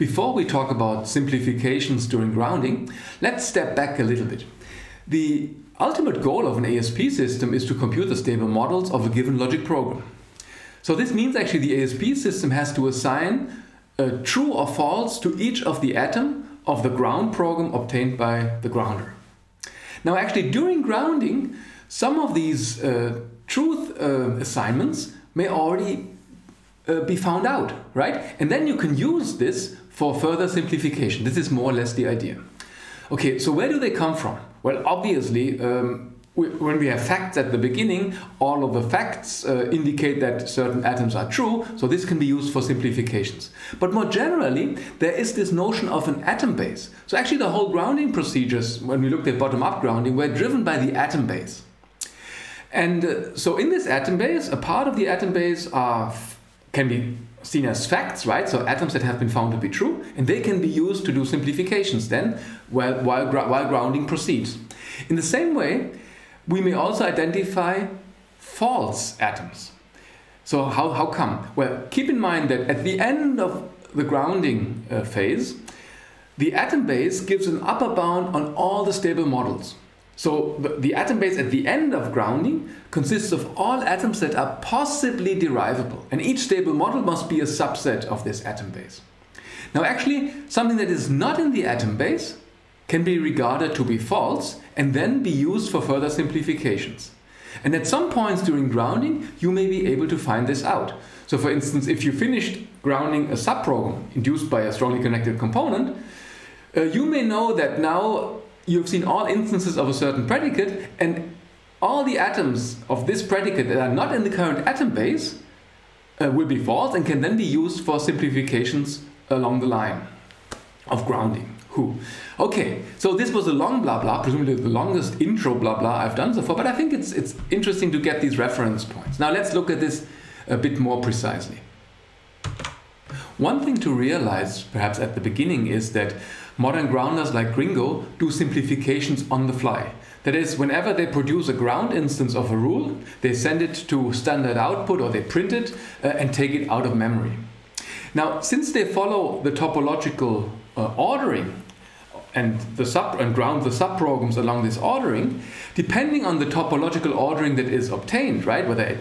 before we talk about simplifications during grounding, let's step back a little bit. The ultimate goal of an ASP system is to compute the stable models of a given logic program. So this means actually the ASP system has to assign true or false to each of the atom of the ground program obtained by the grounder. Now actually during grounding, some of these uh, truth uh, assignments may already uh, be found out, right? And then you can use this for further simplification. This is more or less the idea. Okay, so where do they come from? Well, obviously, um, we, when we have facts at the beginning, all of the facts uh, indicate that certain atoms are true, so this can be used for simplifications. But more generally, there is this notion of an atom base. So actually the whole grounding procedures, when we looked at bottom-up grounding, were driven by the atom base. And uh, so in this atom base, a part of the atom base are, can be seen as facts, right? So atoms that have been found to be true, and they can be used to do simplifications then while, while, while grounding proceeds. In the same way, we may also identify false atoms. So how, how come? Well, keep in mind that at the end of the grounding uh, phase, the atom base gives an upper bound on all the stable models. So the, the, atom base at the end of grounding consists of all atoms that are possibly derivable. And each stable model must be a subset of this atom base. Now actually, something that is not in the atom base can be regarded to be false and then be used for further simplifications. And at some points during grounding, you may be able to find this out. So for instance, if you finished grounding a subprogram induced by a strongly connected component, uh, you may know that now you've seen all instances of a certain predicate and all the atoms of this predicate that are not in the current atom base uh, will be false and can then be used for simplifications along the line of grounding. Who? Okay, so this was a long blah blah, presumably the longest intro blah blah I've done so far, but I think it's, it's interesting to get these reference points. Now let's look at this a bit more precisely. One thing to realize, perhaps at the beginning, is that modern grounders like Gringo do simplifications on the fly. That is, whenever they produce a ground instance of a rule, they send it to standard output or they print it uh, and take it out of memory. Now, since they follow the topological uh, ordering and the sub and ground the subprograms along this ordering, depending on the topological ordering that is obtained, right, whether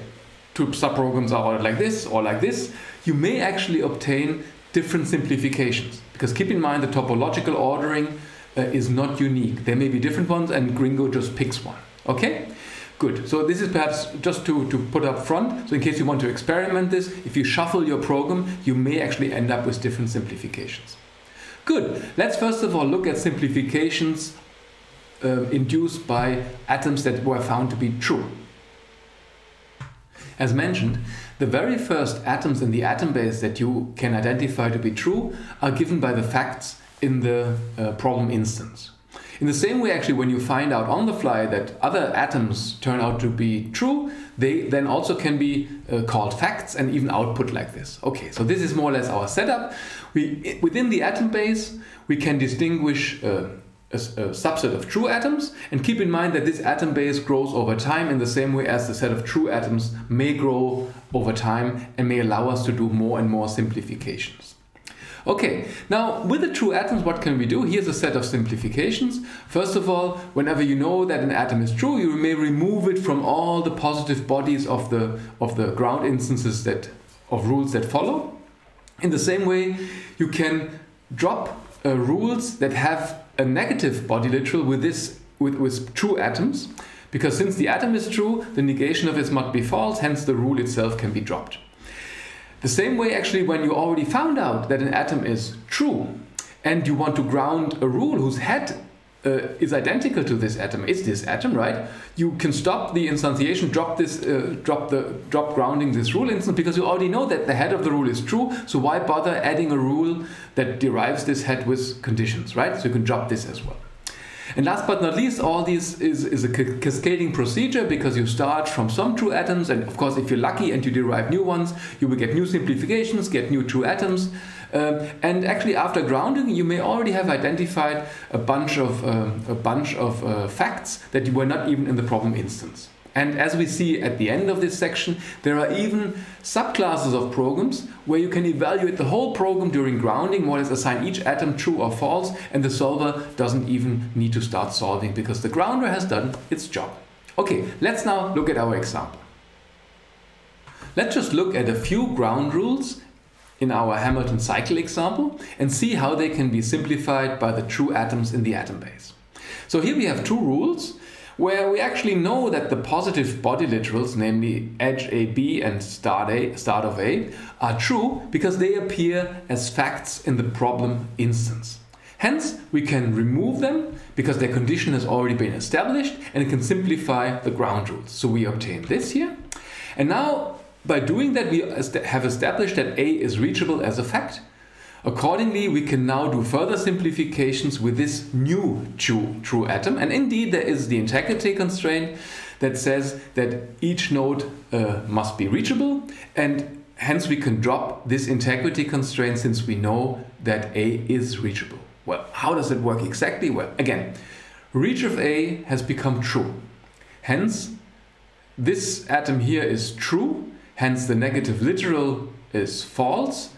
two subprograms are ordered like this or like this, you may actually obtain different simplifications. Because keep in mind the topological ordering uh, is not unique. There may be different ones and Gringo just picks one. Okay? Good. So this is perhaps just to, to put up front. So in case you want to experiment this, if you shuffle your program, you may actually end up with different simplifications. Good. Let's first of all look at simplifications uh, induced by atoms that were found to be true. As mentioned, the very first atoms in the atom base that you can identify to be true are given by the facts in the uh, problem instance. In the same way, actually, when you find out on the fly that other atoms turn out to be true, they then also can be uh, called facts and even output like this. Okay, so this is more or less our setup. We, within the atom base, we can distinguish uh, a, a, subset of true atoms and keep in mind that this atom base grows over time in the same way as the set of true atoms may grow over time and may allow us to do more and more simplifications. Okay, now with the true atoms, what can we do? Here's a set of simplifications. First of all, whenever you know that an atom is true, you may remove it from all the positive bodies of the, of the ground instances that, of rules that follow. In the same way, you can drop uh, rules that have a negative body literal with this with, with true atoms because since the atom is true the negation of it must be false hence the rule itself can be dropped. The same way actually when you already found out that an atom is true and you want to ground a rule whose head uh, is identical to this atom. It's this atom right? You can stop the instantiation drop this uh, drop the drop grounding this rule instance because you already know that the head of the rule is true. So why bother adding a rule that derives this head with conditions right? So you can drop this as well. And last but not least, all these is, is a cascading procedure because you start from some true atoms, and of course, if you're lucky and you derive new ones, you will get new simplifications, get new true atoms. Um, and actually, after grounding, you may already have identified a bunch of um, a bunch of uh, facts that you were not even in the problem instance. And as we see at the end of this section, there are even subclasses of programs where you can evaluate the whole program during grounding, more or less assign each atom true or false, and the solver doesn't even need to start solving because the grounder has done its job. Okay, let's now look at our example. Let's just look at a few ground rules in our Hamilton cycle example and see how they can be simplified by the true atoms in the atom base. So here we have two rules where we actually know that the positive body literals, namely edge AB and start, A, start of A, are true because they appear as facts in the problem instance. Hence, we can remove them because their condition has already been established and it can simplify the ground rules. So we obtain this here. And now, by doing that, we have established that A is reachable as a fact. Accordingly, we can now do further simplifications with this new true, true atom. And indeed, there is the integrity constraint that says that each node uh, must be reachable. And hence, we can drop this integrity constraint since we know that A is reachable. Well, how does it work exactly? Well, again, reach of A has become true. Hence, this atom here is true. Hence, the negative literal is false.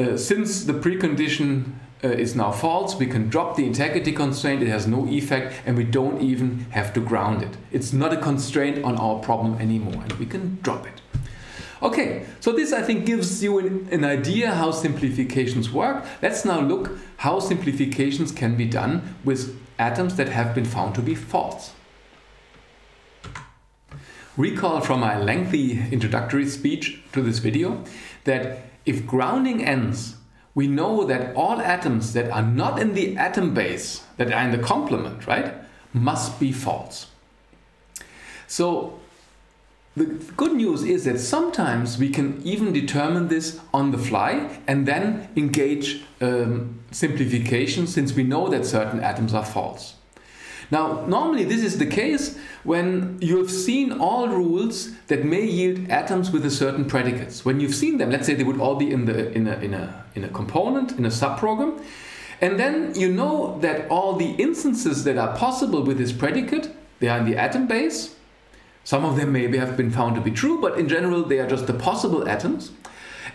Uh, since the precondition uh, is now false, we can drop the integrity constraint, it has no effect, and we don't even have to ground it. It's not a constraint on our problem anymore, and we can drop it. Okay, so this I think gives you an, an, idea how simplifications work. Let's now look how simplifications can be done with atoms that have been found to be false. Recall from my lengthy introductory speech to this video that if grounding ends, we know that all atoms that are not in the atom base, that are in the complement, right, must be false. So the good news is that sometimes we can even determine this on the fly and then engage um, simplification since we know that certain atoms are false. Now, normally this is the case when you have seen all rules that may yield atoms with a certain predicates. When you've seen them, let's say they would all be in, the, in, a, in, a, in a component, in a subprogram, and then you know that all the instances that are possible with this predicate, they are in the atom base, some of them maybe have been found to be true, but in general they are just the possible atoms.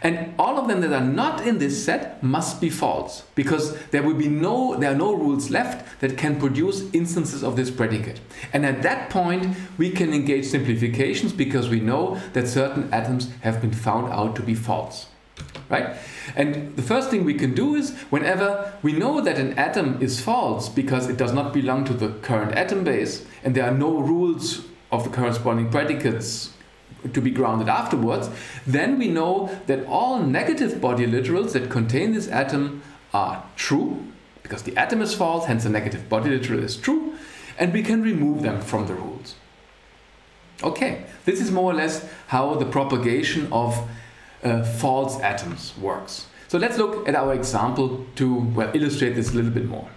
And all of them that are not in this set must be false because there will be no there are no rules left that can produce instances of this predicate. And at that point we can engage simplifications because we know that certain atoms have been found out to be false. Right? And the first thing we can do is whenever we know that an atom is false because it does not belong to the current atom base and there are no rules of the corresponding predicates to be grounded afterwards, then we know that all negative body literals that contain this atom are true, because the atom is false, hence the negative body literal is true, and we can remove them from the rules. Okay, this is more or less how the propagation of uh, false atoms works. So let's look at our example to well, illustrate this a little bit more.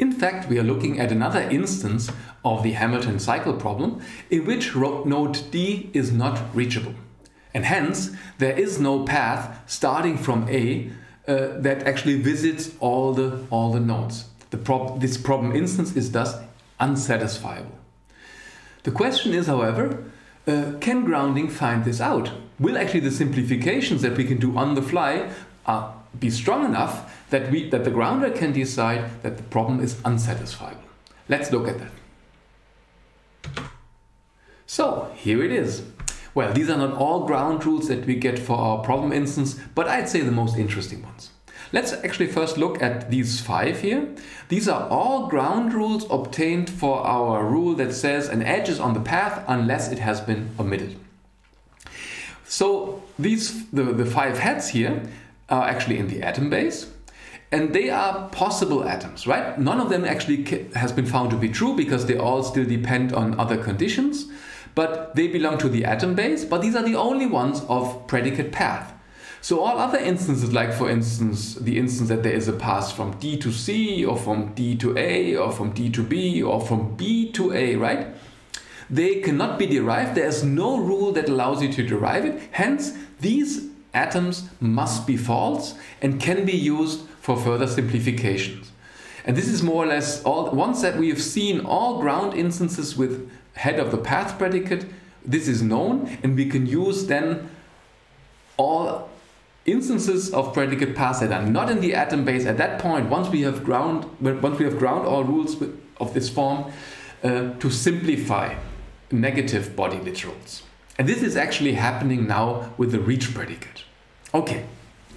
In fact, we are looking at another instance of the Hamilton cycle problem in which node D is not reachable. And hence, there is no path starting from A uh, that actually visits all the, all the nodes. The prob this problem instance is thus unsatisfiable. The question is, however, uh, can grounding find this out? Will actually the simplifications that we can do on the fly uh, be strong enough that, we, that the grounder can decide that the problem is unsatisfiable. Let's look at that. So here it is. Well, these are not all ground rules that we get for our problem instance, but I'd say the most interesting ones. Let's actually first look at these five here. These are all ground rules obtained for our rule that says an edge is on the path unless it has been omitted. So these the, the five heads here are actually in the atom base and they are possible atoms, right? None of them actually has been found to be true because they all still depend on other conditions, but they belong to the atom base, but these are the only ones of predicate path. So all other instances, like for instance, the instance that there is a path from D to C, or from D to A, or from D to B, or from B to A, right? They cannot be derived. There is no rule that allows you to derive it. Hence, these atoms must be false and can be used for further simplifications. And this is more or less all, once that we have seen all ground instances with head of the path predicate, this is known and we can use then all instances of predicate paths that are not in the atom base at that point once we have ground once we have ground all rules of this form uh, to simplify negative body literals and this is actually happening now with the reach predicate. Okay.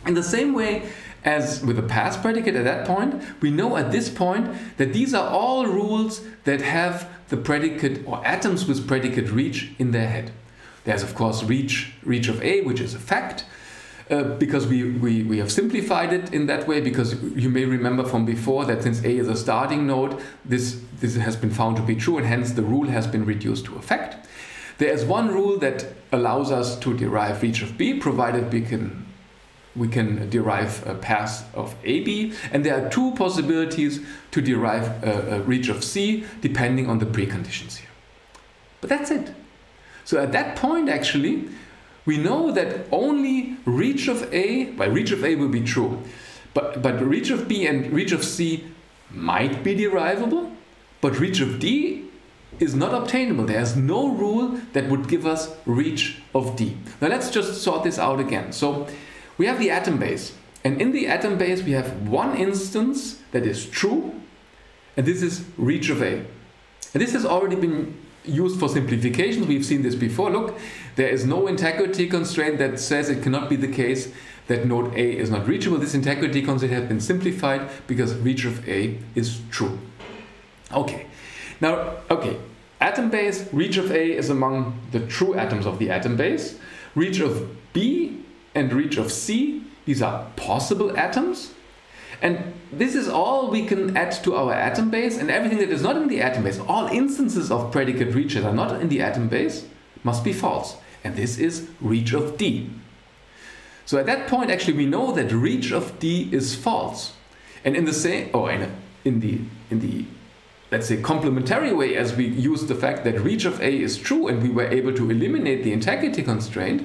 In the same way as with the path predicate at that point we know at this point that these are all rules that have the predicate or atoms with predicate reach in their head. There's of course reach reach of a which is a fact uh, because we, we, we have simplified it in that way because you may remember from before that since A is a starting node, this, this has been found to be true and hence the rule has been reduced to effect. There is one rule that allows us to derive reach of B provided we can we can derive a path of AB, and there are two possibilities to derive a, a reach of C depending on the preconditions here. But that's it. So at that point, actually, we know that only reach of A, by reach of A will be true, but, but reach of B and reach of C might be derivable, but reach of D is not obtainable. There's no rule that would give us reach of D. Now let's just sort this out again. So we have the atom base, and in the atom base we have one instance that is true, and this is reach of A. And this has already been used for simplifications. We've seen this before. Look, there is no integrity constraint that says it cannot be the case that node A is not reachable. This integrity constraint has been simplified because reach of A is true. Okay, now, okay, atom base, reach of A is among the true atoms of the atom base. Reach of B and reach of C, these are possible atoms. And this is all we can add to our atom base, and everything that is not in the atom base, all instances of predicate reaches that are not in the atom base, must be false. And this is reach of D. So at that point, actually, we know that reach of D is false. And in the same, oh, or in, in the in the let's say complementary way, as we use the fact that reach of A is true, and we were able to eliminate the integrity constraint,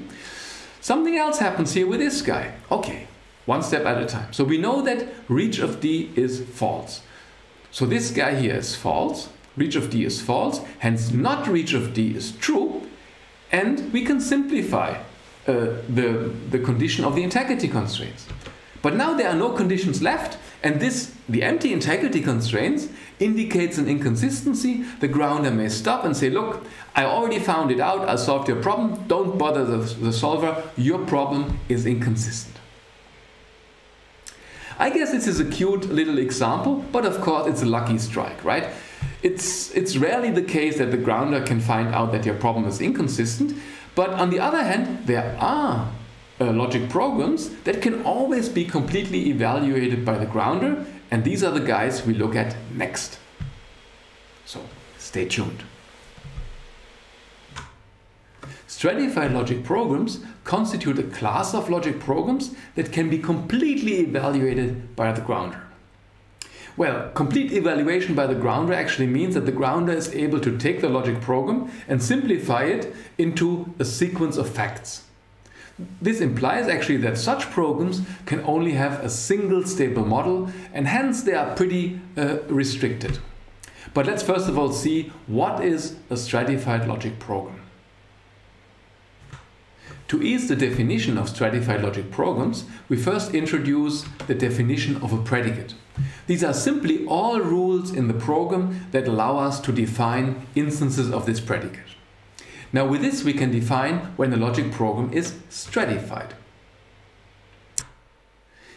something else happens here with this guy. Okay, one step at a time. So we know that reach of D is false. So this guy here is false, reach of D is false, hence not reach of D is true, and we can simplify uh, the, the condition of the integrity constraints. But now there are no conditions left, and this, the empty integrity constraints, indicates an inconsistency. The grounder may stop and say, look, I already found it out, I solved your problem, don't bother the, the solver, your problem is inconsistent. I guess this is a cute little example, but of course it's a lucky strike, right? It's, it's rarely the case that the grounder can find out that your problem is inconsistent, but on the other hand, there are uh, logic programs that can always be completely evaluated by the grounder, and these are the guys we look at next. So stay tuned. Stratified logic programs constitute a class of logic programs that can be completely evaluated by the grounder. Well, complete evaluation by the grounder actually means that the grounder is able to take the logic program and simplify it into a sequence of facts. This implies actually that such programs can only have a single stable model and hence they are pretty uh, restricted. But let's first of all see what is a stratified logic program. To ease the definition of stratified logic programs, we first introduce the definition of a predicate. These are simply all rules in the program that allow us to define instances of this predicate. Now with this we can define when a logic program is stratified.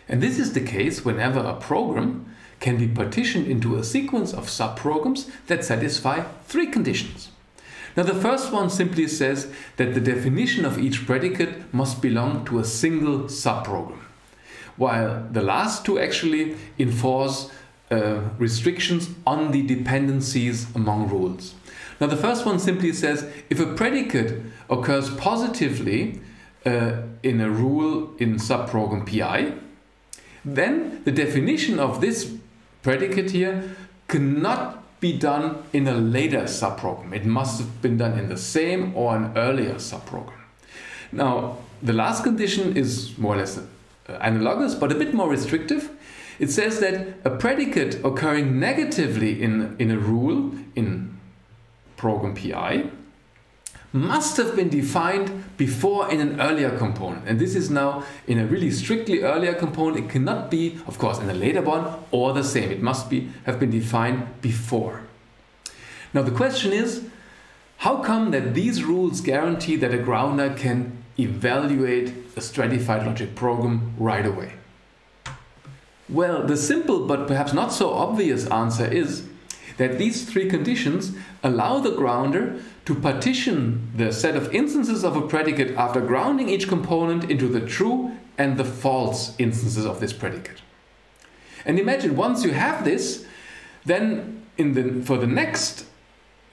And this is the case whenever a program can be partitioned into a sequence of subprograms that satisfy three conditions. Now the first one simply says that the definition of each predicate must belong to a single subprogram, while the last two actually enforce uh, restrictions on the dependencies among rules. Now the first one simply says if a predicate occurs positively uh, in a rule in subprogram pi, then the definition of this predicate here cannot be done in a later subprogram. It must have been done in the same or an earlier subprogram. Now, the last condition is more or less uh, analogous, but a bit more restrictive. It says that a predicate occurring negatively in, in a rule in program PI must have been defined before in an earlier component. And this is now in a really strictly earlier component. It cannot be, of course, in a later one or the same. It must be have been defined before. Now the question is, how come that these rules guarantee that a grounder can evaluate a stratified logic program right away? Well, the simple but perhaps not so obvious answer is that these three conditions allow the grounder to partition the set of instances of a predicate after grounding each component into the true and the false instances of this predicate. And imagine once you have this, then the, for the next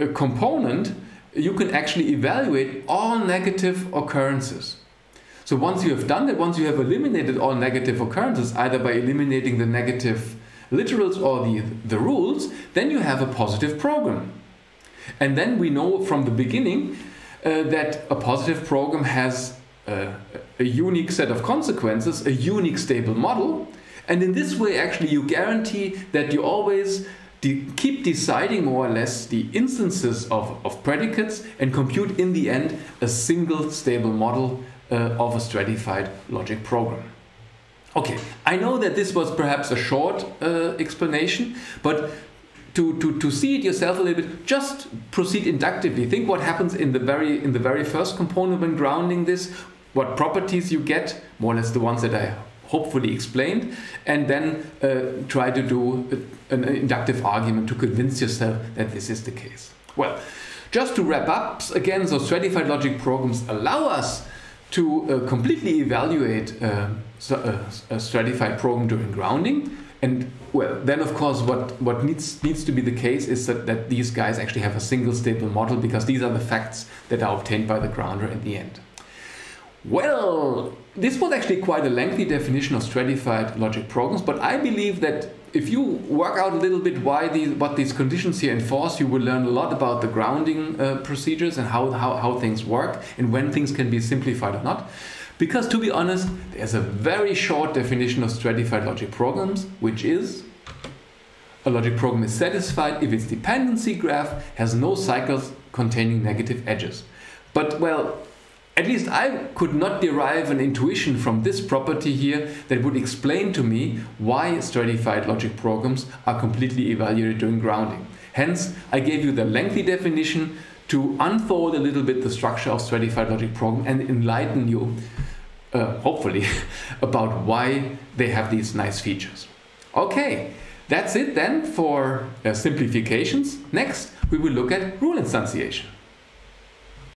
uh, component, you can actually evaluate all negative occurrences. So once you have done that, once you have eliminated all negative occurrences, either by eliminating the negative literals or the, the rules, then you have a positive program. And then we know from the beginning uh, that a positive program has a, unique set of consequences, a unique stable model. And in this way, actually, you guarantee that you always de keep deciding more or less the instances of, of predicates and compute in the end a single stable model uh, of a stratified logic program. Okay, I know that this was perhaps a short uh, explanation, but to, to, to see it yourself a little bit, just proceed inductively. Think what happens in the very in the very first component when grounding this, what properties you get, more or less the ones that I hopefully explained, and then uh, try to do an inductive argument to convince yourself that this is the case. Well, just to wrap up again, so stratified logic programs allow us to uh, completely evaluate uh, uh a stratified program during grounding and well, then of course, what, what needs needs to be the case is that, that these guys actually have a single stable model because these are the facts that are obtained by the grounder in the end. Well, this was actually quite a lengthy definition of stratified logic programs, but I believe that if you work out a little bit why these, what these conditions here enforce, you will learn a lot about the grounding uh, procedures and how, how, how things work and when things can be simplified or not. Because to be honest, there's a very short definition of stratified logic programs, which is a logic program is stratified if its dependency graph has no cycles containing negative edges. But well, at least I could not derive an intuition from this property here that would explain to me why stratified logic programs are completely evaluated during grounding. Hence, I gave you the lengthy definition to unfold a little bit the structure of stratified logic program and enlighten you uh, hopefully, about why they have these nice features. Okay, that's it then for uh, simplifications. Next, we will look at rule instantiation.